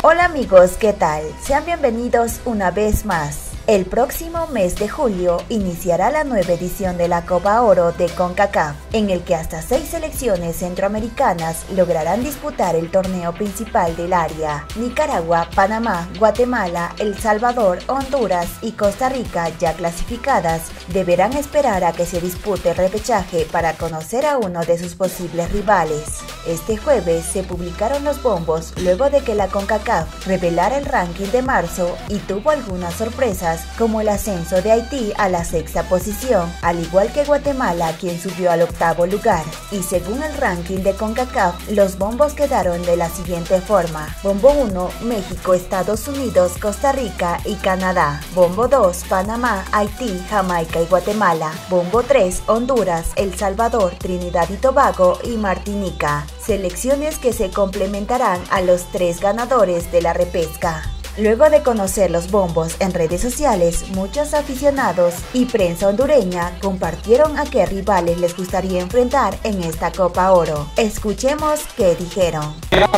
Hola amigos, ¿qué tal? Sean bienvenidos una vez más. El próximo mes de julio iniciará la nueva edición de la Copa Oro de CONCACAF, en el que hasta seis selecciones centroamericanas lograrán disputar el torneo principal del área. Nicaragua, Panamá, Guatemala, El Salvador, Honduras y Costa Rica, ya clasificadas, deberán esperar a que se dispute el repechaje para conocer a uno de sus posibles rivales. Este jueves se publicaron los bombos luego de que la CONCACAF revelara el ranking de marzo y tuvo algunas sorpresas como el ascenso de Haití a la sexta posición, al igual que Guatemala, quien subió al octavo lugar. Y según el ranking de CONCACAF, los bombos quedaron de la siguiente forma. Bombo 1, México, Estados Unidos, Costa Rica y Canadá. Bombo 2, Panamá, Haití, Jamaica y Guatemala. Bombo 3, Honduras, El Salvador, Trinidad y Tobago y Martinica. Selecciones que se complementarán a los tres ganadores de la repesca. Luego de conocer los bombos en redes sociales, muchos aficionados y prensa hondureña compartieron a qué rivales les gustaría enfrentar en esta Copa Oro. Escuchemos qué dijeron.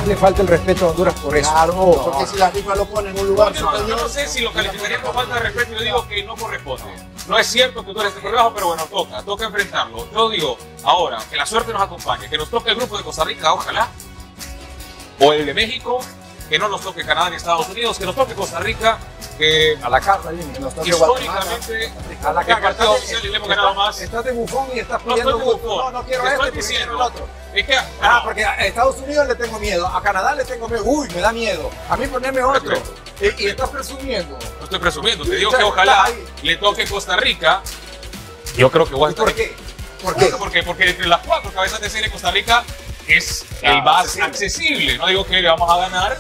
Le falta el respeto a Honduras por eso. Claro, porque si la FIFA lo pone en un lugar yo, no, yo no sé si lo calificaría con falta de respeto, yo digo que no corresponde. No es cierto que tú eres por debajo, pero bueno, toca, toca enfrentarlo. Yo digo, ahora, que la suerte nos acompañe, que nos toque el grupo de Costa Rica, ojalá, o el de México, que no nos toque Canadá ni Estados Unidos, que nos toque Costa Rica, que A la carta, históricamente A la carta. partido oficial y le hemos ganado más. Estás de bufón y estás No pidiendo estoy de gusto. bufón. No, no quiero estoy quiero diciendo. el otro. Es que, Ah, porque a Estados Unidos le tengo miedo, a Canadá le tengo miedo. Uy, me da miedo. A mí ponerme otro. Y estás presumiendo. Estoy presumiendo, te digo que ojalá le toque Costa Rica. Yo creo que voy a ¿Y estar por qué? ¿Por qué? Porque, porque entre las cuatro cabezas de serie Costa Rica es Claro, el más accesible. accesible. No digo que le vamos a ganar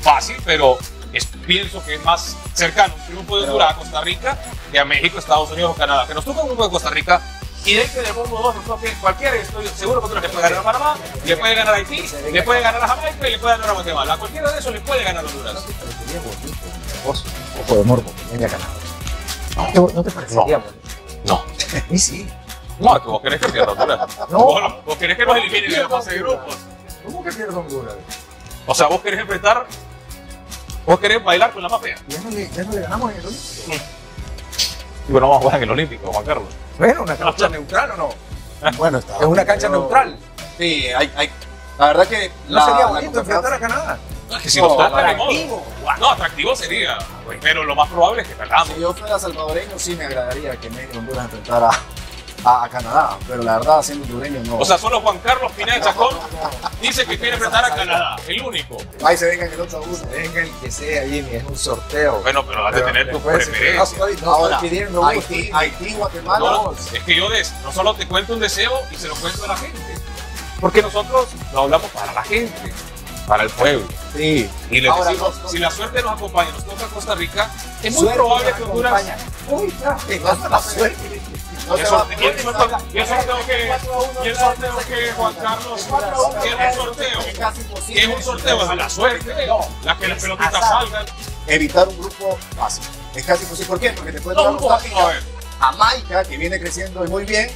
fácil, pero es- pienso que es más cercano un triunfo de Honduras a Costa Rica que a México, Estados Unidos o Canadá. Que nos toca un grupo de Costa Rica y de ahí que del bombo 2 nos toque cualquiera, estoy seguro que le puede ganar a Panamá, le puede ganar a Haití, le puede ganar a Jamaica y le puede ganar a Guatemala. A cualquiera de esos le puede ganar a Honduras. Ojo de morbo, venga. No, no te parecería? No. A mí sí. No, que vos querés que pierda Honduras. No. Vos, vos querés que nos eliminen de la fase de grupos. ¿Cómo que pierdo Honduras? O sea, vos querés enfrentar, vos querés bailar con la mafia. Ya no le, ya no le ganamos en el Olímpico. Y bueno, vamos a jugar en el Olímpico, Juan Carlos. Bueno, una cancha neutral o no. Bueno, está. Es una cancha neutral. Sí, hay, hay. La verdad que. No la- sería bonito enfrentar a Canadá. No, es que si No, ni atractivo. No, atractivo sería, pero lo más probable es que perdamos. Si yo fuera salvadoreño, sí me agradaría que México Honduras enfrentara a, a Canadá. Pero la verdad, siendo hondureño, no. O sea, solo Juan Carlos Pineda Chacón dice que quiere enfrentar a Canadá, el único. ahí se vengan el 8 a 1. Venga el que sea, Jimmy, es un sorteo. Bueno, pero has de tener tus Después, No preferencias. estoy, no Ahora, estoy pidiendo Haití. Haití, Guatemala. No, es que yo des- no solo te cuento un deseo y se lo cuento a la gente. Porque nosotros lo hablamos para la gente, para el pueblo. Sí. Y le Ahora, decimos, no- si la suerte nos acompaña, nos toca Costa Rica, es muy probable que Honduras... acompaña. Uy, ya, que No, la suerte. No Y el sorteo- y el sorteo- y el sorteo que, y el sorteo que Juan Carlos, y el sorteo, Es un sorteo, es a la suerte, la que las pelotitas salgan. Evitar un grupo fácil. Es casi imposible. ¿Por qué? Porque te puede No, Rica, ver, Jamaica, que viene creciendo muy bien.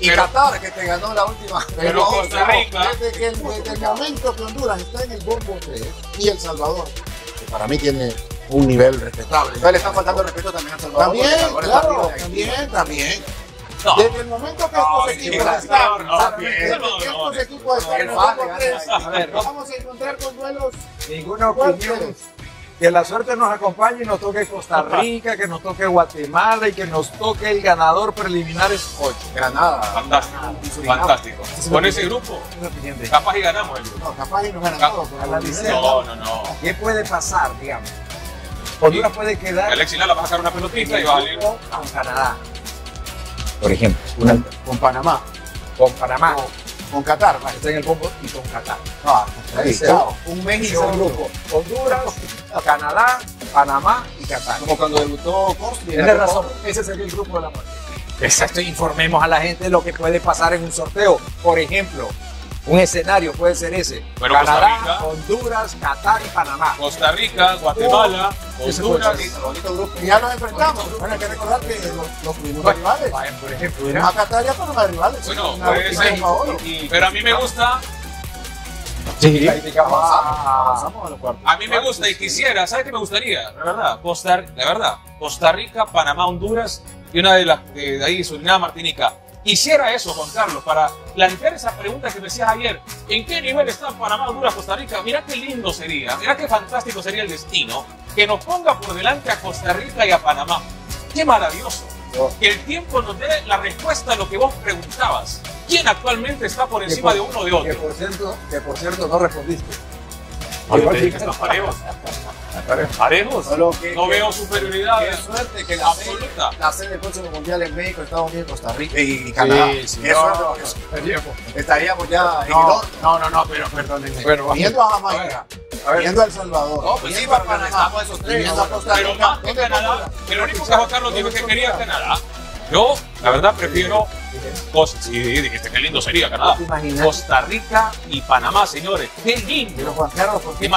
Y pero- Qatar, que te ganó la última. Pero Costa Rica- Desde, que el, desde el momento que Honduras está en el bombo 3 y El Salvador, que para mí tiene un nivel respetable. Entonces le está faltando respeto también a Salvador. También, claro, también, también. no. Desde el momento que estos equipos están, estos equipos están vamos a encontrar con duelos Ninguna opinión. Que la suerte nos acompañe y nos toque Costa Rica, que nos toque Guatemala y que nos toque el ganador preliminar es 8. Granada. Fantástico, fantástico. Con ese grupo, capaz y ganamos el grupo. No, capaz y no ganan Cap- todos. No, no, no. ¿Qué puede pasar, digamos? Honduras puede quedar Alexis Lala va a sacar una pelotita y va a salir. con Canadá. Por ejemplo, una- Con Panamá, con Panamá, con Qatar, vale. está en el bombo y con Qatar. Ah, chao. Un México grupo. Honduras, Canadá, Panamá y Qatar. Como cuando debutó la Tienes razón, ese sería el grupo de la muerte. Exacto, informemos a la gente lo que puede pasar en un sorteo. Por ejemplo, un escenario puede ser ese. Pero Costa Canadá, Rica- Honduras, Qatar y Panamá. Costa Rica, Guatemala, Honduras. Y ya nos enfrentamos. Bueno, hay que recordar que los, los fuimos rivales. Por ejemplo, A mira, Qatar ya fueron rivales. Bueno, Una puede ser. Pero a mí me gusta Sí, a- a los. A mí me gusta y quisiera, ¿sabes qué me gustaría? La verdad, Costa, la verdad, Costa Rica, Panamá, Honduras y una de las de ahí, Surinam, Martinica. Quisiera eso, Juan Carlos, para plantear esa pregunta que me decías ayer. ¿En qué nivel están Panamá, Honduras, Costa Rica? Mira qué lindo sería, mira qué fantástico sería el destino que nos ponga por delante a Costa Rica y a Panamá. Qué maravilloso. Que el tiempo nos dé la respuesta a lo que vos preguntabas. ¿Quién actualmente está por encima de uno o de Que otro? por cierto, que por cierto no respondiste. Te que parejos. Parejos. Solo que- No que- veo superioridad Qué suerte que la sede, absoluta. la sede del próximo mundial en México, Estados Unidos, Costa Rica y Canadá. sí. Qué suerte, porque estaríamos ya en el No, horno. no, no, no, pero perdónenme. Bueno, Viendo a Jamaica, a ver. viendo a El Salvador, No, pues sí, viendo a pero Panamá, esos tres, viendo a Costa Pero Rica. más que ¿dónde Canadá, lo único que Juan Carlos dijo que quería es Canadá. Yo, la verdad, prefiero. Costa, sí, dijiste qué lindo sería Canadá. Costa Rica y Panamá, señores. Qué lindo. Pero Juan Carlos, ¿por qué